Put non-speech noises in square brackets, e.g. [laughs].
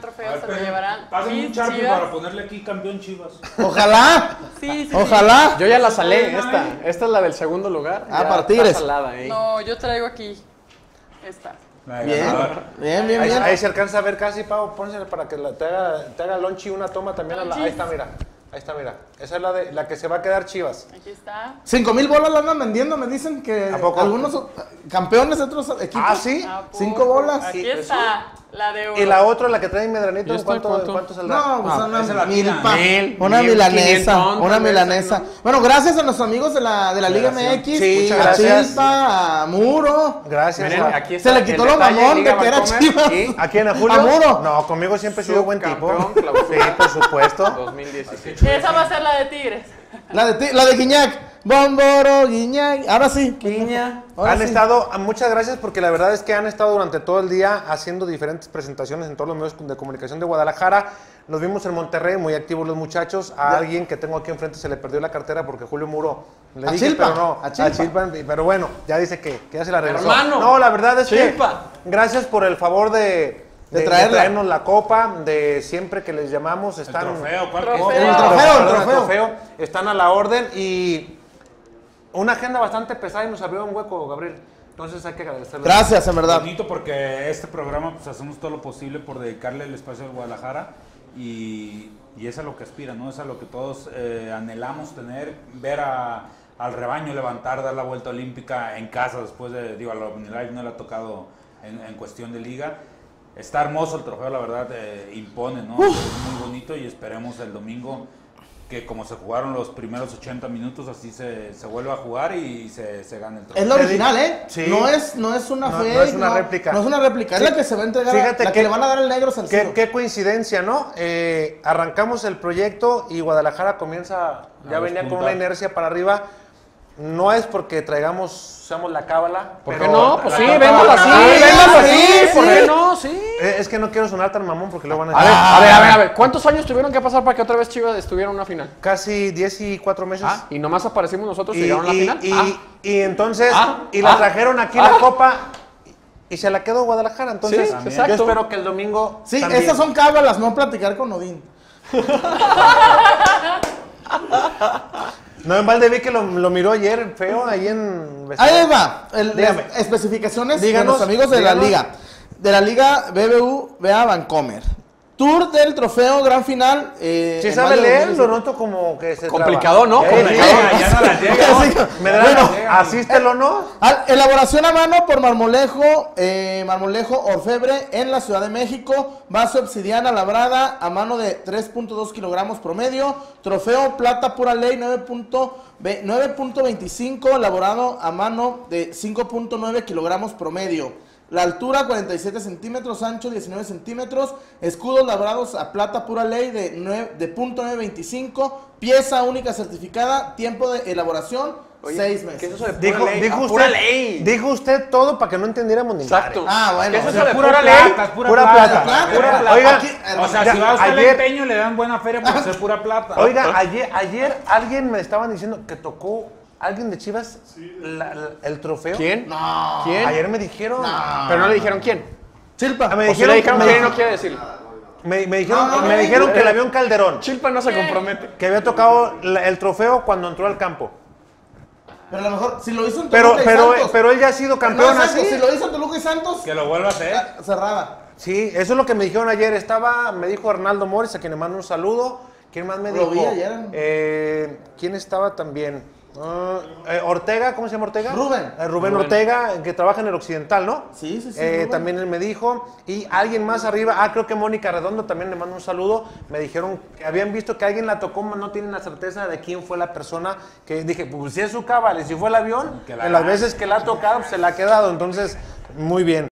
trofeo A ver, se lo llevarán. Pásame Chis, un para ponerle aquí campeón Chivas. Ojalá. Sí, sí, sí. Ojalá. Yo ya la salé, esta. Esta es la del segundo lugar. Ah, Ya para está Tigres. salada ahí. No, yo traigo aquí esta. Bien. Bien, bien, Ahí, bien. ahí se alcanza a ver casi, Pau. Pónsela para que la- te haga, te haga Lonchi una toma también. a la- ahí está, mira. Ahí está, mira. Esa es la, de, la que se va a quedar Chivas. Aquí está. Cinco mil bolas la andan vendiendo, me dicen que ¿A poco? algunos campeones de otros equipos. Ah, sí. Cinco bolas. Aquí está. La de oro. Y la otra, la que trae Medranito, ¿Y ¿en cuánto, cuánto? en cuánto saldrá? No, pues esa una la milpa, Mil, una mil, milanesa, una milanesa. Bueno, gracias a nuestros amigos de la, de la Liga MX, Sí, a gracias. Chilpa, a Muro. Gracias. Miren, a- aquí está Se le quitó lo mamón de que era. Chivas. Y ¿A quién? ¿A Julio? ¿A Muro? No, conmigo siempre he sido buen tipo. Sí, por [laughs] supuesto. 2017. [laughs] Esa va a ser la de Tigres. La de, ti- la de Guiñac. Bomboro, Guiñac. Ahora sí. Quiña. Ahora han sí. estado, muchas gracias porque la verdad es que han estado durante todo el día haciendo diferentes presentaciones en todos los medios de comunicación de Guadalajara. Nos vimos en Monterrey, muy activos los muchachos. A alguien que tengo aquí enfrente se le perdió la cartera porque Julio Muro le A dije, Chilpa, pero no, a Chilpa. pero bueno, ya dice que, que ya se la regresó. Hermano, no, la verdad es Chilpa. que gracias por el favor de, De de- de traerla. traernos la copa, de siempre que les llamamos El están trofeo, ¿cuál Trofeo. El trofeo, el trofeo. Están a la orden y una agenda bastante pesada y nos abrió un hueco, Gabriel. Entonces hay que agradecerle. Gracias, en verdad. bonito porque este programa pues hacemos todo lo posible por dedicarle el espacio al Guadalajara y, y es a lo que aspira, ¿no? Es a lo que todos eh, anhelamos tener, ver a- al rebaño levantar, dar la vuelta olímpica en casa después de, digo, a la Omnilife no le ha tocado en, en cuestión de liga. Está hermoso el trofeo, la verdad, eh, impone, ¿no? Es muy bonito y esperemos el domingo que como se jugaron los primeros 80 minutos, así se, se vuelva a jugar y se, se gane el trofeo. Es la original, ¿eh? Sí. No es, no es una No- fake. no es una réplica. No es una réplica. Es Sí. la que se va a entregar. a- la que, que- le van a dar el negro Qué, Salcido. qué coincidencia, ¿no? Eh, arrancamos el proyecto y Guadalajara comienza, ya A venía con una inercia para arriba. No es porque traigamos, seamos la cábala. ¿Por pero- qué no? Pues sí, véndalo así, Sí, véndalo así. sí, ¿Por qué no? Eh, es que no quiero sonar tan mamón porque luego van a A ver, a ver, a ver, a ver. ¿Cuántos años tuvieron que pasar para que otra vez Chivas estuviera en una final? Casi 10 y 4 meses. Ah, y nomás aparecimos nosotros y, y, llegaron a la y- final. y- Ah. y entonces, Ah, y la ah, trajeron aquí ah. la copa y se la quedó Guadalajara. Entonces, Sí, yo exacto. espero que el domingo. Sí, también. esas son cábalas, no platicar con Odín. [laughs] No, en balde vi que lo, lo miró ayer feo ahí en. Ahí va. el- las especificaciones Díganos, de los amigos de díganos. la liga. De la liga BBVA Vancomer. Tour del trofeo gran final. Eh, Si sabe leer, lo 2017. noto como que se Complicado, ¿no? traba. Complicado. Eh, Ya, no la llega. [laughs] Sí. Me da Bueno, asístelo, ¿no? Elaboración a mano por Marmolejo, eh, Marmolejo Orfebre en la Ciudad de México. Base obsidiana labrada a mano de 3.2 kilogramos promedio. Trofeo plata pura ley 9.20 9.25 elaborado a mano de 5.9 kilogramos promedio. La altura 47 centímetros, ancho 19 centímetros. Escudos labrados a plata pura ley de, 9, de .925. Pieza única certificada. Tiempo de elaboración 6 meses. ¿Qué es eso de pura Dijo, ley? dijo Ah, usted, pura ley. dijo usted todo para que no entendiéramos ni Exacto. Ah, bueno. ¿Qué es o eso sea, de pura pura plata, ley? es pura Pura plata. plata. Pura plata. Oiga, Aquí- O sea, Ya, si va usted al ayer- empeño le dan buena feria por ser pura plata. Oiga, ayer, ayer alguien me estaban diciendo que tocó alguien de Chivas la- la- el trofeo. ¿Quién? No. ¿Quién? Ayer me dijeron. Pero no le dijeron quién. Chilpa. Me O si le dijeron quién no quiere decir. me- me dijeron, No, no, me no, dijeron no. que el avión Calderón, Chilpa no se compromete. que había tocado la- el trofeo cuando entró al campo. Pero a lo mejor, si lo hizo en Pero, Toluca y pero, Santos. pero él ya ha sido No, campeón exacto, así. Si lo hizo en Toluca y Santos, Que lo vuelva a hacer. ah, cerrada. Sí, eso es lo que me dijeron ayer. Estaba, me dijo Arnaldo Mores, a quien le mando un saludo. ¿Quién más me Lo dijo? vi ayer. Eh, ¿Quién estaba también? Ah, eh, Ortega, ¿cómo se llama Ortega? Rubén. Eh, Rubén, Ortega, que trabaja en el Occidental, ¿no? Sí, sí, sí, Eh, también él me dijo. Y alguien más arriba, ah, creo que Mónica Redondo también le mando un saludo. Me dijeron que habían visto que alguien la tocó, no tienen la certeza de quién fue la persona. Que dije, pues si es su cabal y si fue el avión, Que la en las veces que la ha tocado, pues, se la ha quedado. Entonces, muy bien.